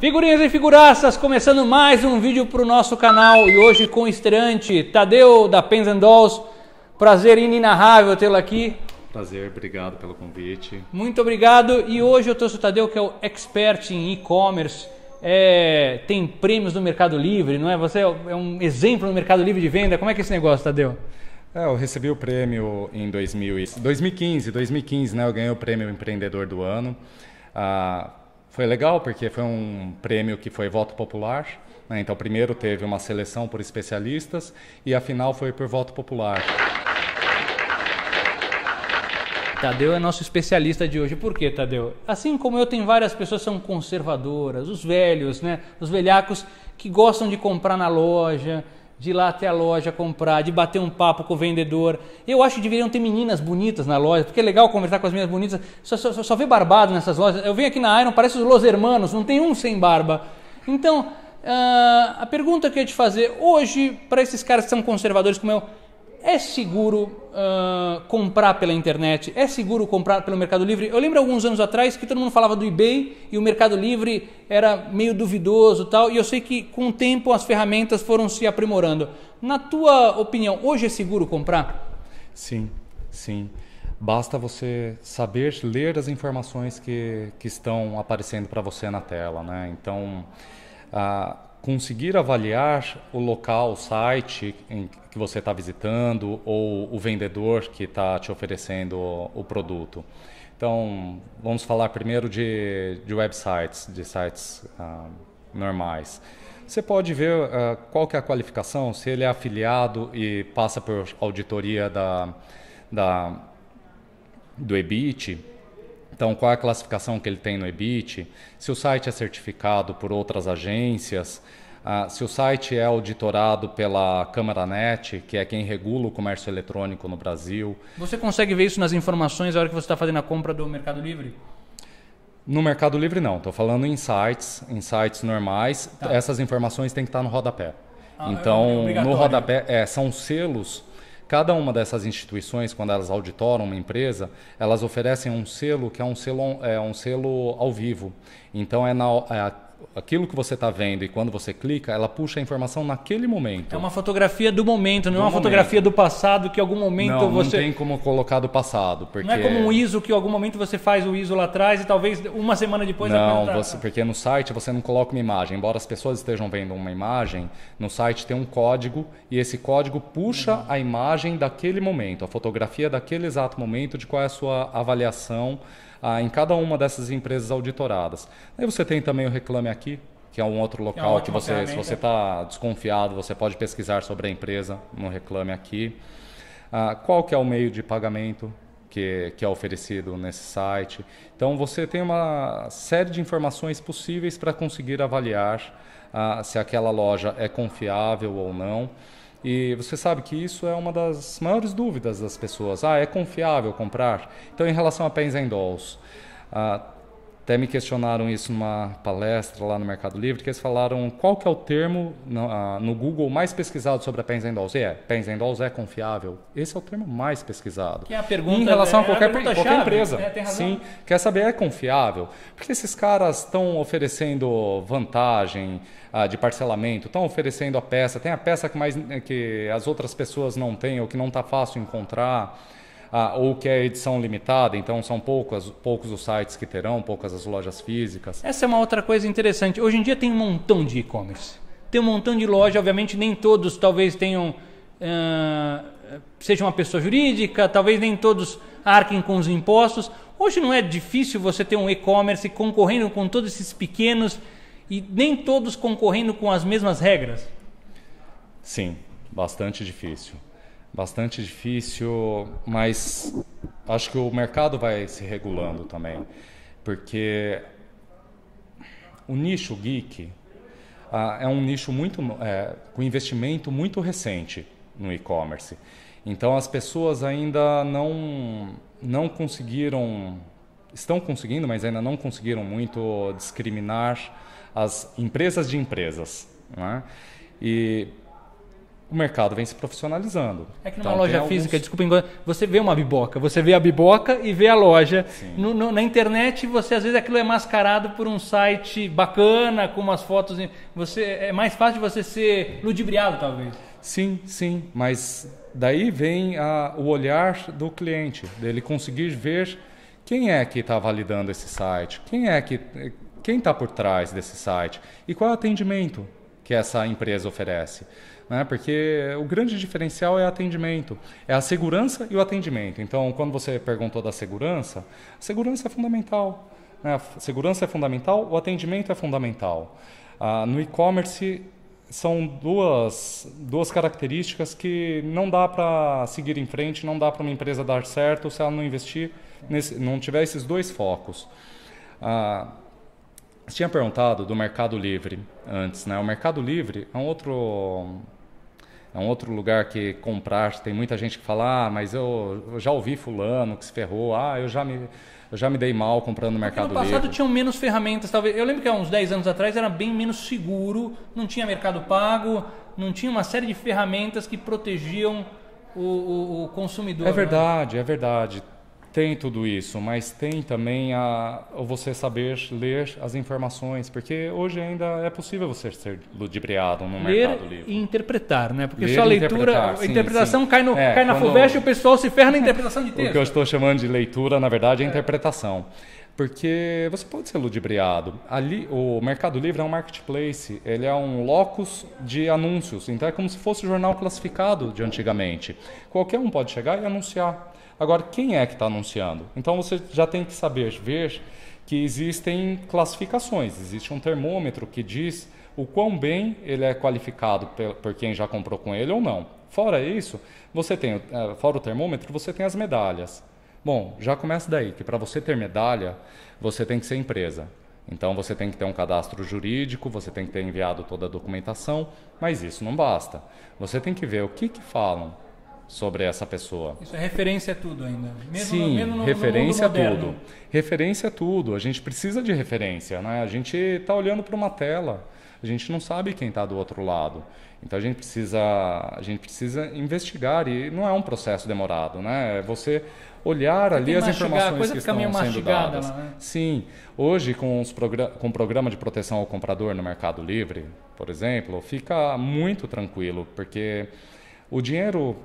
Figurinhas e figuraças, começando mais um vídeo para o nosso canal e hoje com o estreante Tadeu da Pens and Dolls. Prazer inenarrável tê-lo aqui. Prazer, obrigado pelo convite. Muito obrigado. E hoje eu trouxe o Tadeu, que é o expert em e-commerce. É, tem prêmios no Mercado Livre, não é? Você é um exemplo no Mercado Livre de venda. Como é que é esse negócio, Tadeu? É, eu recebi o prêmio em 2000 e... 2015, 2015, né? Eu ganhei o prêmio Empreendedor do Ano. Ah, foi legal porque foi um prêmio que foi voto popular. Né? Então, primeiro teve uma seleção por especialistas e a final foi por voto popular. Tadeu é nosso especialista de hoje. Por quê, Tadeu? Assim como eu, tem várias pessoas que são conservadoras, os velhos, né? os velhacos que gostam de comprar na loja, de ir lá até a loja comprar, de bater um papo com o vendedor. Eu acho que deveriam ter meninas bonitas na loja, porque é legal conversar com as meninas bonitas. Só, só, só vê barbado nessas lojas. Eu venho aqui na Iron, parece os Los Hermanos, não tem um sem barba. Então, uh, a pergunta que eu ia te fazer, hoje, para esses caras que são conservadores como eu, é seguro uh, comprar pela internet? É seguro comprar pelo Mercado Livre? Eu lembro alguns anos atrás que todo mundo falava do eBay e o Mercado Livre era meio duvidoso tal. E eu sei que com o tempo as ferramentas foram se aprimorando. Na tua opinião, hoje é seguro comprar? Sim, sim. Basta você saber ler as informações que, que estão aparecendo para você na tela, né? Então, uh, conseguir avaliar o local, o site que você está visitando ou o vendedor que está te oferecendo o, o, produto. Então, vamos falar primeiro de, de websites, de sites uh, normais. Você pode ver uh, qual que é a qualificação, se ele é afiliado e passa por auditoria da, da, do EBIT, então, qual é a classificação que ele tem no EBIT? Se o site é certificado por outras agências, uh, se o site é auditorado pela Câmara Net, que é quem regula o comércio eletrônico no Brasil. Você consegue ver isso nas informações na hora que você está fazendo a compra do Mercado Livre? No Mercado Livre não, estou falando em sites, em sites normais. Tá. Essas informações têm que estar no rodapé. Ah, então, é no rodapé é, são selos Cada uma dessas instituições, quando elas auditoram uma empresa, elas oferecem um selo que é um selo, é um selo ao vivo. Então é, na, é aquilo que você está vendo e quando você clica, ela puxa a informação naquele momento. É uma fotografia do momento, não do é uma momento. fotografia do passado que em algum momento não, você. Não tem como colocar do passado. Porque... Não é como um ISO que em algum momento você faz o ISO lá atrás e talvez uma semana depois Não, você, porque no site você não coloca uma imagem. Embora as pessoas estejam vendo uma imagem, no site tem um código e esse código puxa uhum. a imagem daquele momento, a fotografia daquele exato momento, de qual é a sua avaliação ah, em cada uma dessas empresas auditoradas. Aí você tem também o Reclame Aqui, que é um outro local que, é que você, se você está desconfiado, você pode pesquisar sobre a empresa no Reclame Aqui. Ah, qual que é o meio de pagamento que, que é oferecido nesse site? Então você tem uma série de informações possíveis para conseguir avaliar ah, se aquela loja é confiável ou não. E você sabe que isso é uma das maiores dúvidas das pessoas. Ah, é confiável comprar? Então, em relação a pens and dolls, ah, até me questionaram isso numa palestra lá no Mercado Livre, que eles falaram qual que é o termo no, uh, no Google mais pesquisado sobre a Dolls. E é, Dolls é confiável? Esse é o termo mais pesquisado. Que é a pergunta em relação é, a qualquer, a qualquer empresa. É, Sim, quer saber, é confiável? Porque esses caras estão oferecendo vantagem uh, de parcelamento, estão oferecendo a peça, tem a peça que, mais, que as outras pessoas não têm ou que não está fácil encontrar ah, ou que é edição limitada, então são poucos, poucos os sites que terão, poucas as lojas físicas. Essa é uma outra coisa interessante. Hoje em dia tem um montão de e-commerce. Tem um montão de loja, obviamente nem todos talvez tenham. Uh, seja uma pessoa jurídica, talvez nem todos arquem com os impostos. Hoje não é difícil você ter um e-commerce concorrendo com todos esses pequenos e nem todos concorrendo com as mesmas regras? Sim, bastante difícil bastante difícil, mas acho que o mercado vai se regulando também, porque o nicho geek ah, é um nicho muito é, com investimento muito recente no e-commerce. Então as pessoas ainda não não conseguiram estão conseguindo, mas ainda não conseguiram muito discriminar as empresas de empresas. Né? E o mercado vem se profissionalizando. É que numa então, loja física, alguns... desculpa, você vê uma biboca, você vê a biboca e vê a loja. No, no, na internet, você às vezes aquilo é mascarado por um site bacana, com umas fotos. Você É mais fácil de você ser ludibriado, talvez. Sim, sim, mas daí vem a, o olhar do cliente, dele conseguir ver quem é que está validando esse site, quem é que quem está por trás desse site e qual é o atendimento que essa empresa oferece né? porque o grande diferencial é atendimento, é a segurança e o atendimento. Então, quando você perguntou da segurança, segurança é fundamental. Né? A segurança é fundamental, o atendimento é fundamental. Ah, no e-commerce, são duas, duas características que não dá para seguir em frente, não dá para uma empresa dar certo se ela não investir, nesse, não tiver esses dois focos. Ah, você tinha perguntado do Mercado Livre antes, né? O Mercado Livre é um outro é um outro lugar que comprar. Tem muita gente que fala, ah, mas eu, eu já ouvi fulano que se ferrou, ah, eu já me, eu já me dei mal comprando no Mercado Livre. No passado tinham menos ferramentas, talvez. Eu lembro que há uns 10 anos atrás era bem menos seguro, não tinha Mercado Pago, não tinha uma série de ferramentas que protegiam o, o, o consumidor. É verdade, né? é verdade. Tem tudo isso, mas tem também a, você saber ler as informações, porque hoje ainda é possível você ser ludibriado no ler Mercado Livre. e interpretar, né? Porque ler só a leitura, a interpretação sim. cai, no, é, cai na FUVEST e o pessoal se ferra na interpretação de texto. O que eu estou chamando de leitura, na verdade, é, é. interpretação porque você pode ser ludibriado. Ali, o Mercado Livre é um marketplace, ele é um locus de anúncios, então é como se fosse o jornal classificado de antigamente. Qualquer um pode chegar e anunciar. Agora, quem é que está anunciando? Então você já tem que saber ver que existem classificações. Existe um termômetro que diz o quão bem ele é qualificado por quem já comprou com ele ou não. Fora isso, você tem, eh, fora o termômetro, você tem as medalhas. Bom, já começa daí, que para você ter medalha, você tem que ser empresa. Então você tem que ter um cadastro jurídico, você tem que ter enviado toda a documentação, mas isso não basta. Você tem que ver o que, que falam sobre essa pessoa. Isso é referência a tudo ainda. Mesmo Sim, no, mesmo no, referência a tudo. Referência a tudo. A gente precisa de referência, né? A gente está olhando para uma tela, a gente não sabe quem está do outro lado. Então a gente precisa, a gente precisa investigar e não é um processo demorado, né? É você olhar ali as informações que estão sendo dadas. Lá, né? Sim, hoje com, os com o programa de proteção ao comprador no Mercado Livre, por exemplo, fica muito tranquilo, porque o dinheiro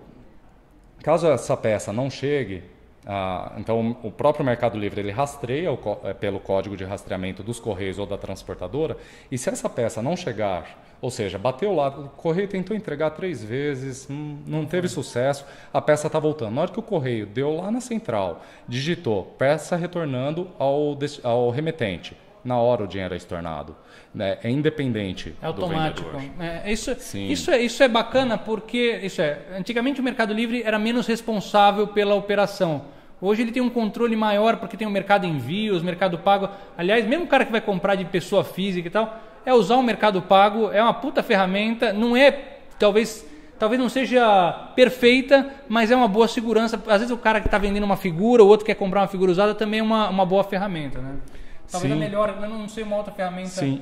Caso essa peça não chegue, ah, então o próprio Mercado Livre ele rastreia o, é, pelo código de rastreamento dos correios ou da transportadora e se essa peça não chegar, ou seja, bateu lá, o correio tentou entregar três vezes, não, não teve sucesso, a peça está voltando. Na hora que o correio deu lá na central, digitou peça retornando ao, ao remetente, na hora o dinheiro é estornado. Né? É independente é automático. É, isso, isso, é, isso é bacana porque isso é, antigamente o Mercado Livre era menos responsável pela operação. Hoje ele tem um controle maior porque tem o mercado envios, mercado pago. Aliás, mesmo o cara que vai comprar de pessoa física e tal, é usar o mercado pago, é uma puta ferramenta, não é talvez talvez não seja perfeita, mas é uma boa segurança. Às vezes o cara que está vendendo uma figura, o outro quer comprar uma figura usada, também é uma, uma boa ferramenta, né? Talvez Sim. a melhor, eu não sei uma outra ferramenta. Sim,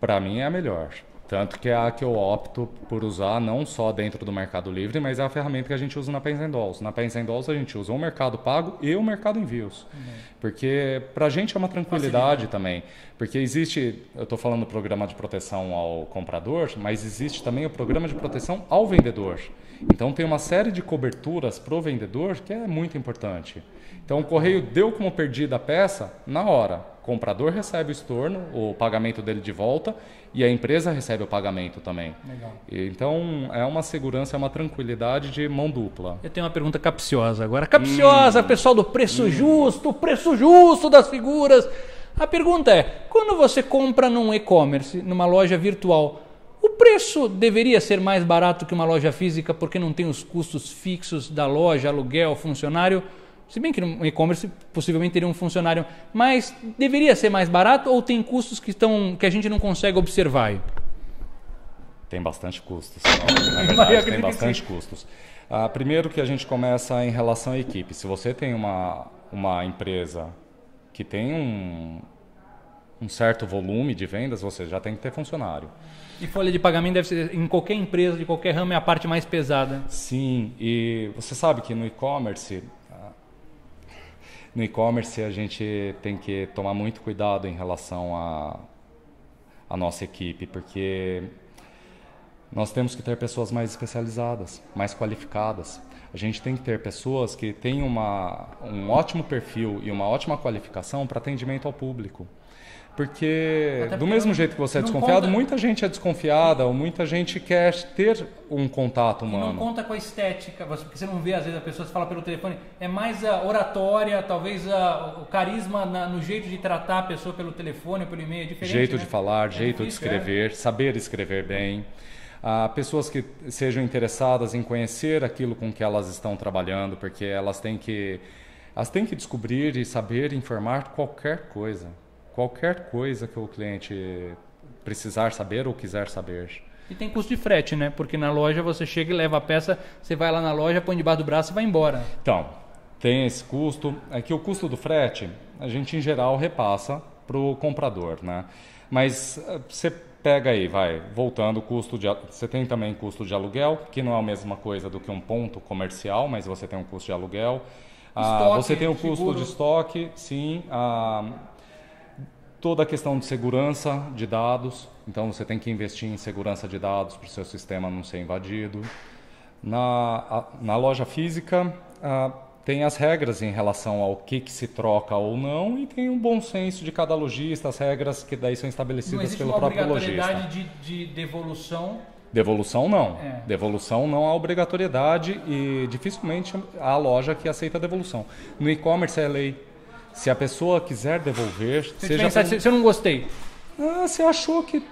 para mim é a melhor. Tanto que é a que eu opto por usar não só dentro do Mercado Livre, mas é a ferramenta que a gente usa na Pens Dolls. Na Pens Dolls a gente usa o Mercado Pago e o Mercado Envios. Uhum. Porque para a gente é uma tranquilidade Facilita. também. Porque existe, eu estou falando do programa de proteção ao comprador, mas existe também o programa de proteção ao vendedor. Então tem uma série de coberturas para o vendedor que é muito importante. Então o correio deu como perdida a peça na hora. O comprador recebe o estorno, o pagamento dele de volta, e a empresa recebe o pagamento também. Legal. Então é uma segurança, é uma tranquilidade de mão dupla. Eu tenho uma pergunta capciosa agora. Capciosa, hum. pessoal do preço hum. justo, preço justo das figuras. A pergunta é: quando você compra num e-commerce, numa loja virtual, o preço deveria ser mais barato que uma loja física porque não tem os custos fixos da loja, aluguel, funcionário? Se bem que no e-commerce possivelmente teria um funcionário, mas deveria ser mais barato ou tem custos que, estão, que a gente não consegue observar? Tem bastante custos. Na verdade, tem bastante custos. Ah, primeiro que a gente começa em relação à equipe. Se você tem uma, uma empresa que tem um, um certo volume de vendas, você já tem que ter funcionário. E folha de pagamento deve ser, em qualquer empresa, de qualquer ramo, é a parte mais pesada. Sim, e você sabe que no e-commerce, no e-commerce a gente tem que tomar muito cuidado em relação a, a nossa equipe, porque nós temos que ter pessoas mais especializadas, mais qualificadas. A gente tem que ter pessoas que têm uma, um ótimo perfil e uma ótima qualificação para atendimento ao público. Porque, do mesmo jeito que você é desconfiado, conta... muita gente é desconfiada, ou muita gente quer ter um contato humano. E não conta com a estética, porque você não vê, às vezes, a pessoa se fala pelo telefone. É mais a oratória, talvez a, o carisma na, no jeito de tratar a pessoa pelo telefone, pelo e-mail, é diferente. Jeito né? de falar, é jeito difícil, de escrever, é. saber escrever bem. Ah, pessoas que sejam interessadas em conhecer aquilo com que elas estão trabalhando, porque elas têm que, elas têm que descobrir e saber informar qualquer coisa qualquer coisa que o cliente precisar saber ou quiser saber. E tem custo de frete, né? Porque na loja você chega e leva a peça, você vai lá na loja, põe debaixo do braço e vai embora. Então, tem esse custo. É que o custo do frete, a gente em geral repassa para o comprador, né? Mas eh, você pega aí, vai, voltando, custo de, você tem também custo de aluguel, que não é a mesma coisa do que um ponto comercial, mas você tem um custo de aluguel. Ah, você tem o custo seguro. de estoque, sim. Ah, toda a questão de segurança de dados, então você tem que investir em segurança de dados para o seu sistema não ser invadido. Na, a, na loja física, a, tem as regras em relação ao que, que, se troca ou não e tem um bom senso de cada lojista, as regras que daí são estabelecidas pelo próprio lojista. Não obrigatoriedade de, de devolução? Devolução não. É. Devolução não há obrigatoriedade e dificilmente há loja que aceita devolução. No e-commerce é lei. Se a pessoa quiser devolver, se seja pensar, se eu não gostei, ah, você achou que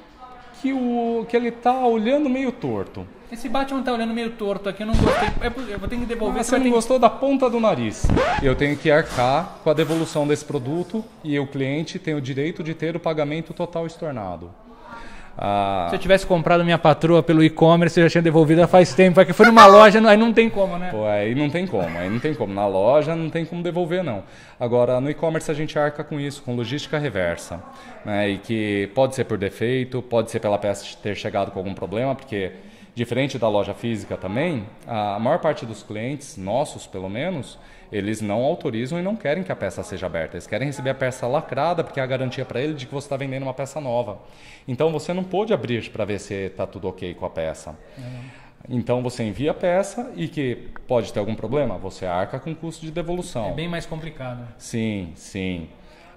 que o que ele está olhando meio torto. Esse Batman está olhando meio torto aqui, eu não gostei. É eu vou ter que devolver. Ah, você não gostou da ponta do nariz. Eu tenho que arcar com a devolução desse produto e o cliente tem o direito de ter o pagamento total estornado. Ah, Se eu tivesse comprado minha patroa pelo e-commerce, eu já tinha devolvido faz tempo. Porque foi numa loja, aí não tem como, né? Pô, aí não tem como, aí não tem como. Na loja não tem como devolver, não. Agora, no e-commerce a gente arca com isso, com logística reversa. Né? E que pode ser por defeito, pode ser pela peça ter chegado com algum problema, porque diferente da loja física também, a maior parte dos clientes, nossos pelo menos, eles não autorizam e não querem que a peça seja aberta. Eles querem receber a peça lacrada, porque é a garantia para ele de que você está vendendo uma peça nova. Então você não pode abrir para ver se está tudo ok com a peça. Uhum. Então você envia a peça e que pode ter algum problema, você arca com custo de devolução. É bem mais complicado. Sim, sim.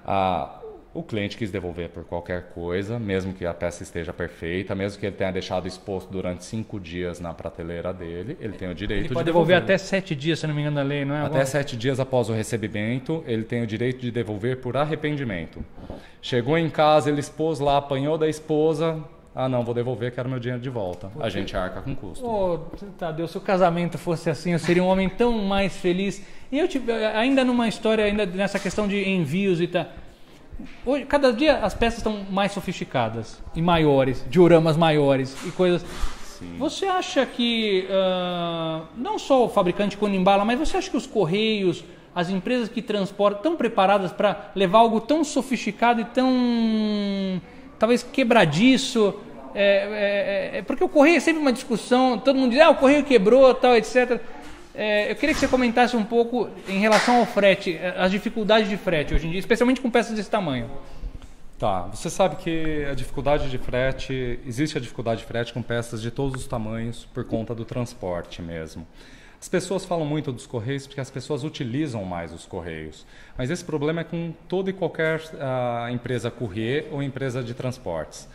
Ah, o cliente quis devolver por qualquer coisa, mesmo que a peça esteja perfeita, mesmo que ele tenha deixado exposto durante cinco dias na prateleira dele, ele tem o direito ele pode de devolver. até sete dias, se não me engano, da lei, não é? Até sete dias após o recebimento, ele tem o direito de devolver por arrependimento. Chegou em casa, ele expôs lá, apanhou da esposa, ah, não, vou devolver, quero meu dinheiro de volta. A gente arca com custo. Oh, Tadeu, se o casamento fosse assim, eu seria um homem tão mais feliz. E eu tive, ainda numa história, ainda nessa questão de envios e tal. Hoje, cada dia as peças estão mais sofisticadas e maiores, dioramas maiores e coisas. Sim. Você acha que uh, não só o fabricante quando embala, mas você acha que os correios, as empresas que transportam, estão preparadas para levar algo tão sofisticado e tão talvez quebradiço? É, é, é, porque o correio é sempre uma discussão, todo mundo diz, ah, o correio quebrou, tal, etc. É, eu queria que você comentasse um pouco em relação ao frete, eh, as dificuldades de frete hoje em dia, especialmente com peças desse tamanho. Tá, você sabe que a dificuldade de frete, existe a dificuldade de frete com peças de todos os tamanhos por conta do transporte mesmo. As pessoas falam muito dos correios porque as pessoas utilizam mais os correios, mas esse problema é com toda e qualquer uh, empresa courrier ou empresa de transportes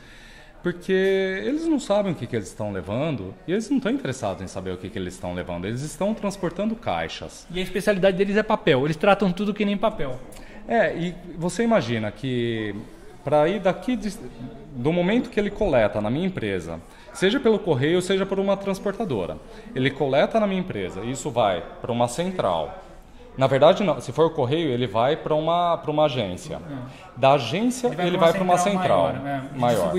porque eles não sabem o que, que eles estão levando e eles não estão interessados em saber o que, que eles estão levando. Eles estão transportando caixas. E a especialidade deles é papel. Eles tratam tudo que nem papel. É, e você imagina que para ir daqui de, do momento que ele coleta na minha empresa, seja pelo correio, seja por uma transportadora, ele coleta na minha empresa, isso vai para uma central na verdade, não. Se for o correio, ele vai para uma, uma agência. Da agência, ele vai, para uma central maior. Né? maior.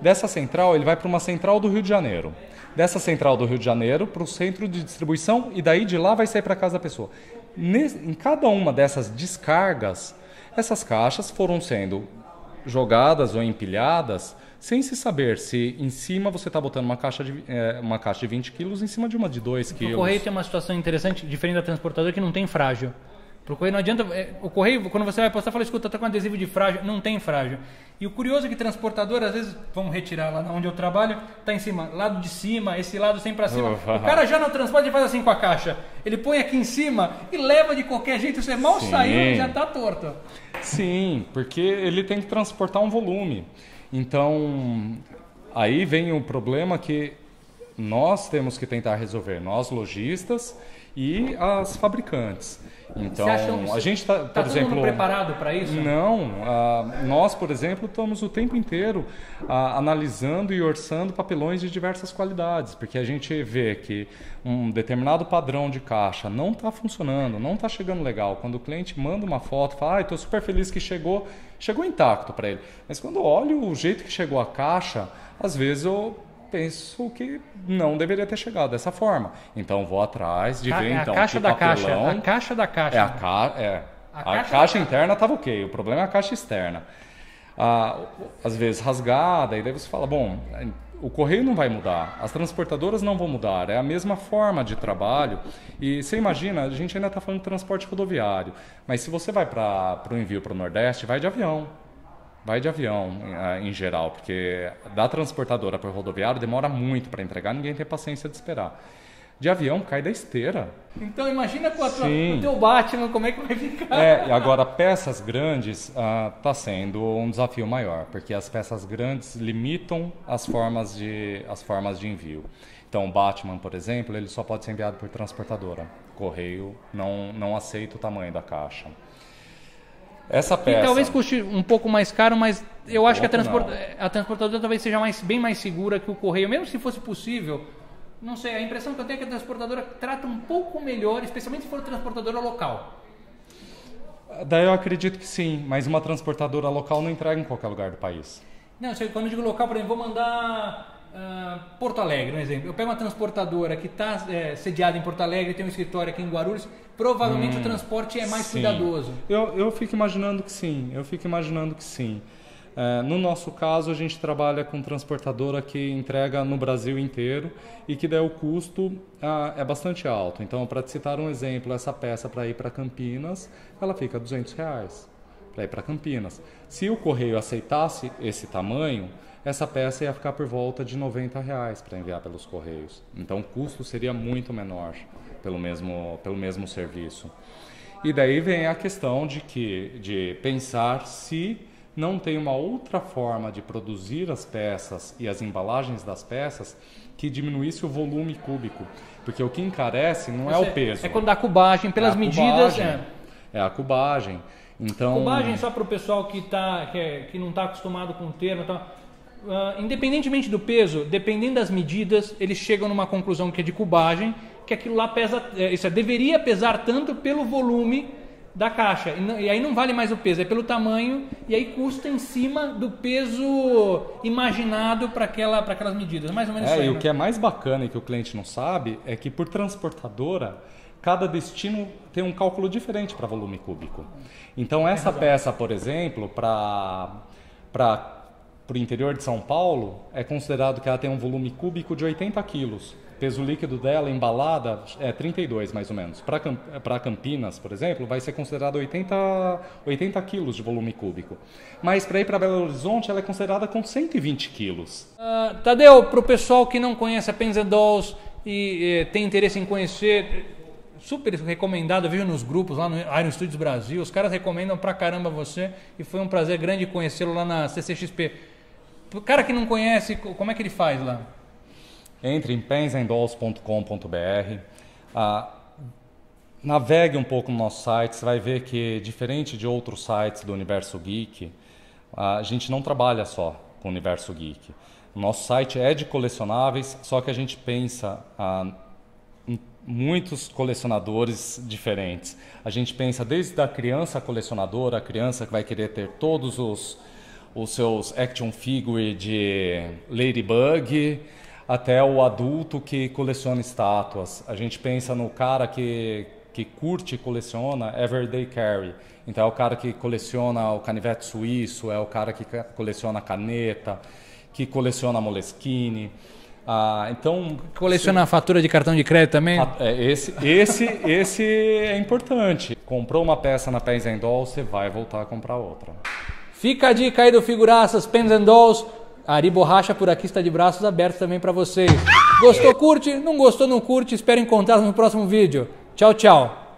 Dessa central, ele vai para uma central do Rio de Janeiro. Dessa central do Rio de Janeiro para o centro de distribuição e daí de lá vai sair para casa da pessoa. em cada uma dessas descargas, essas caixas foram sendo jogadas ou empilhadas sem se saber se em cima você está botando uma caixa, de, é, uma caixa de 20 quilos em cima de uma de 2 quilos. O correio tem uma situação interessante, diferente da transportadora, que não tem frágil. Pro correio não adianta. É, o correio, quando você vai postar, fala, escuta, tá com adesivo de frágil. Não tem frágil. E o curioso é que transportador, às vezes, vamos retirar lá onde eu trabalho, tá em cima, lado de cima, esse lado sempre para cima. O cara já no transporte faz assim com a caixa. Ele põe aqui em cima e leva de qualquer jeito. Você mal Sim. saiu já tá torto. Sim, porque ele tem que transportar um volume. Então, aí vem o problema que nós temos que tentar resolver, nós lojistas e as fabricantes. Então, a gente está, por tá exemplo, preparado para isso? Não, nós, por exemplo, estamos o tempo inteiro analisando e orçando papelões de diversas qualidades, porque a gente vê que um determinado padrão de caixa não está funcionando, não está chegando legal. Quando o cliente manda uma foto, fala, ah, estou super feliz que chegou, chegou intacto para ele. Mas quando olho o jeito que chegou a caixa, às vezes eu penso que não deveria ter chegado dessa forma. Então vou atrás de ver é então a caixa que da papelão, caixa, a caixa da caixa. É a, ca, é, a, a caixa, caixa interna estava ok, o problema é a caixa externa. Ah, às vezes rasgada, e daí você fala, bom, o correio não vai mudar, as transportadoras não vão mudar, é a mesma forma de trabalho. E você imagina, a gente ainda está falando de transporte rodoviário, mas se você vai para o envio para o Nordeste, vai de avião. Vai de avião eh, em geral, porque da transportadora para o rodoviário demora muito para entregar, ninguém tem paciência de esperar. De avião cai da esteira. Então imagina com, a tua, o teu Batman como é que vai ficar. É, e agora peças grandes está ah, sendo um desafio maior, porque as peças grandes limitam as formas de, as formas de envio. Então o Batman, por exemplo, ele só pode ser enviado por transportadora. Correio não, não aceita o tamanho da caixa. Essa peça. E talvez custe um pouco mais caro, mas eu acho que a, transport... a transportadora talvez seja mais, bem mais segura que o correio, mesmo se fosse possível. Não sei, a impressão que eu tenho é que a transportadora trata um pouco melhor, especialmente se for transportadora local. Daí eu acredito que sim, mas uma transportadora local não entrega em qualquer lugar do país. Não, quando eu digo local, por exemplo, vou mandar Uh, Porto Alegre, um exemplo. Eu pego uma transportadora que está é, sediada em Porto Alegre, tem um escritório aqui em Guarulhos, provavelmente hum, o transporte é mais sim. cuidadoso. Eu, eu fico imaginando que sim, eu fico imaginando que sim. Uh, no nosso caso, a gente trabalha com transportadora que entrega no Brasil inteiro e que daí o custo uh, é bastante alto. Então, para te citar um exemplo, essa peça para ir para Campinas, ela fica 200 reais para ir para Campinas. Se o correio aceitasse esse tamanho, essa peça ia ficar por volta de 90 reais para enviar pelos correios. Então o custo seria muito menor pelo mesmo, pelo mesmo serviço. E daí vem a questão de que de pensar se não tem uma outra forma de produzir as peças e as embalagens das peças que diminuísse o volume cúbico, porque o que encarece não é o peso. É quando dá cubagem pelas é medidas. Cubagem, é. é. a cubagem. Então. Cubagem só para o pessoal que tá que, é, que não está acostumado com o termo. Tá, uh, independentemente do peso, dependendo das medidas, eles chegam numa conclusão que é de cubagem, que aquilo lá pesa, é, isso é, deveria pesar tanto pelo volume da caixa. E, não, e, aí não vale mais o peso, é pelo tamanho, e aí custa em cima do peso imaginado para aquela, aquelas medidas. Mais ou menos é, isso. Aí, e o que é mais bacana e que o cliente não sabe é que por transportadora, cada destino tem um cálculo diferente para volume cúbico. Então essa peça, por exemplo, para para o interior de São Paulo, é considerado que ela tem um volume cúbico de 80 quilos. Peso líquido dela embalada é 32 mais ou menos. Para Campinas, por exemplo, vai ser considerado 80, 80 quilos de volume cúbico. Mas para ir para Belo Horizonte, ela é considerada com 120 quilos. Uh, Tadeu, para o pessoal que não conhece a Pens Dolls e, e tem interesse em conhecer, super recomendado, eu vejo nos grupos lá no Iron Studios Brasil, os caras recomendam pra caramba você e foi um prazer grande conhecê-lo lá na CCXP. O cara que não conhece, como é que ele faz lá? Entre em pensendolls.com.br, ah, navegue um pouco no nosso site, você vai ver que, diferente de outros sites do Universo Geek, a gente não trabalha só com o Universo Geek. Nosso site é de colecionáveis, só que a gente pensa ah, em muitos colecionadores diferentes. A gente pensa desde a criança colecionadora, a criança que vai querer ter todos os os seus action figure de Ladybug, até o adulto que coleciona estátuas. A gente pensa no cara que que curte e coleciona Everyday Carry. Então é o cara que coleciona o canivete suíço, é o cara que coleciona caneta, que coleciona Moleskine. Ah, então coleciona a fatura de cartão de crédito também. É, esse, esse, esse é importante. Comprou uma peça na Pens and Dolls, você vai voltar a comprar outra. Fica a dica aí do Figuraças, Pens and Dolls. Ari Borracha por aqui está de braços abertos também para vocês. Gostou, curte? Não gostou, não curte? Espero encontrá-los no próximo vídeo. Tchau, tchau.